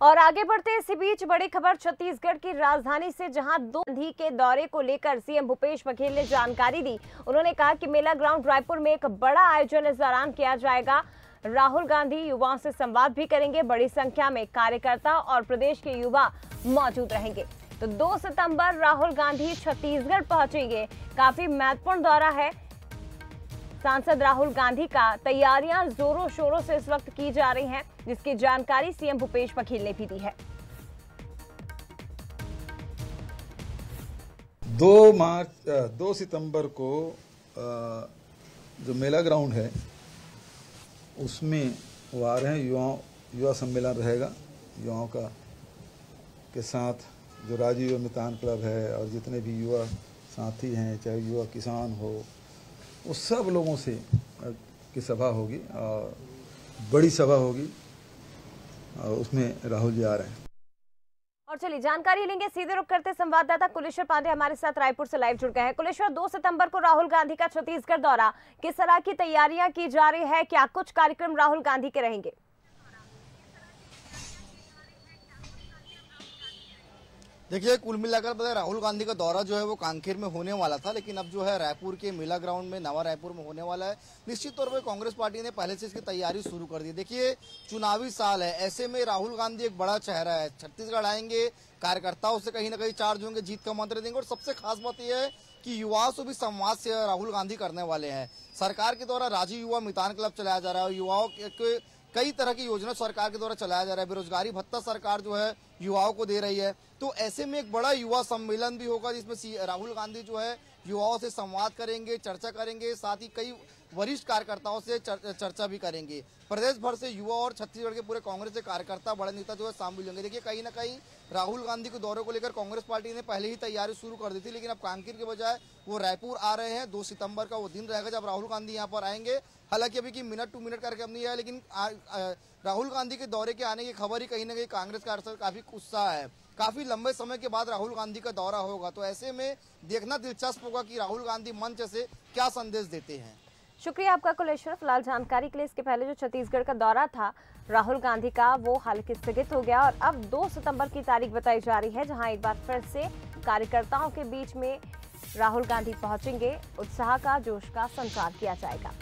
और आगे बढ़ते इसी बीच बड़ी खबर, छत्तीसगढ़ की राजधानी से जहाँ दो गांधी के दौरे को लेकर सीएम भूपेश बघेल ने जानकारी दी। उन्होंने कहा कि मेला ग्राउंड रायपुर में एक बड़ा आयोजन इस दौरान किया जाएगा। राहुल गांधी युवाओं से संवाद भी करेंगे, बड़ी संख्या में कार्यकर्ता और प्रदेश के युवा मौजूद रहेंगे। तो 2 सितंबर राहुल गांधी छत्तीसगढ़ पहुँचेंगे। काफ़ी महत्वपूर्ण दौरा है। सांसद राहुल गांधी का तैयारियाँ जोरों शोरों से इस वक्त की जा रही हैं, जिसकी जानकारी सीएम भूपेश बघेल ने भी दी है। दो मार्च दो सितंबर को जो मेला ग्राउंड है, उसमें वो आ रहे हैं युवाओं युवा सम्मेलन रहेगा। युवाओं का, के साथ जो राजीव मितान क्लब है, और जितने भी युवा साथी हैं, चाहे युवा किसान हो वो सब लोगों से की सभा होगी और बड़ी सभा होगी और उसमें राहुल जी आ रहे हैं। और चलिए, जानकारी लेंगे सीधे रुक करते संवाददाता कुलेश्वर पांडे हमारे साथ रायपुर से लाइव जुड़ गए हैं। कुलेश्वर 2 सितंबर को राहुल गांधी का छत्तीसगढ़ दौरा, किस तरह की तैयारियाँ की जा रही है, क्या कुछ कार्यक्रम राहुल गांधी के रहेंगे? देखिए, कुल मिलाकर बताए, राहुल गांधी का दौरा जो है वो कांकेर में होने वाला था, लेकिन अब जो है रायपुर के मेला ग्राउंड में, नवा रायपुर में होने वाला है। निश्चित तौर पर कांग्रेस पार्टी ने पहले से इसकी तैयारी शुरू कर दी। देखिए, चुनावी साल है, ऐसे में राहुल गांधी एक बड़ा चेहरा है। छत्तीसगढ़ आएँगे, कार्यकर्ताओं से कहीं ना कहीं चार्ज होंगे, जीत का मंत्र देंगे, और सबसे खास बात यह है कि युवाओं से भी संवाद से राहुल गांधी करने वाले हैं। सरकार के द्वारा राजीव युवा मितान क्लब चलाया जा रहा है युवाओं के कई तरह की योजना सरकार के द्वारा चलाया जा रहा है। बेरोजगारी भत्ता सरकार जो है युवाओं को दे रही है। तो ऐसे में एक बड़ा युवा सम्मेलन भी होगा जिसमें राहुल गांधी जो है युवाओं से संवाद करेंगे चर्चा करेंगे साथ ही कई वरिष्ठ कार्यकर्ताओं से चर, चर्चा भी करेंगे। प्रदेश भर से युवा और छत्तीसगढ़ के पूरे कांग्रेस के कार्यकर्ता बड़े नेता जो है शामिल होंगे। देखिए कहीं ना कहीं राहुल गांधी के दौरे को लेकर कांग्रेस पार्टी ने पहले ही तैयारी शुरू कर दी थी लेकिन अब कांकेर के बजाय वो रायपुर आ रहे हैं। दो सितंबर का वो दिन रहेगा जब राहुल गांधी यहाँ पर आएँगे। हालाँकि अभी की मिनट टू मिनट कार्यक्रम नहीं है लेकिन राहुल गांधी के दौरे के आने की खबर ही कहीं ना कहीं कांग्रेस कार्यकर्ता काफ़ी उत्साह है। काफ़ी लंबे समय के बाद राहुल गांधी का दौरा होगा। तो ऐसे में देखना दिलचस्प होगा कि राहुल गांधी मंच से क्या संदेश देते हैं। शुक्रिया आपका कुलेश्वर। फ़िलहाल जानकारी के लिए इसके पहले जो छत्तीसगढ़ का दौरा था, राहुल गांधी का, वो हालाँकि स्थगित हो गया और अब 2 सितंबर की तारीख बताई जा रही है, जहाँ एक बार फिर से कार्यकर्ताओं के बीच में राहुल गांधी पहुँचेंगे। उत्साह का, जोश का संचार किया जाएगा।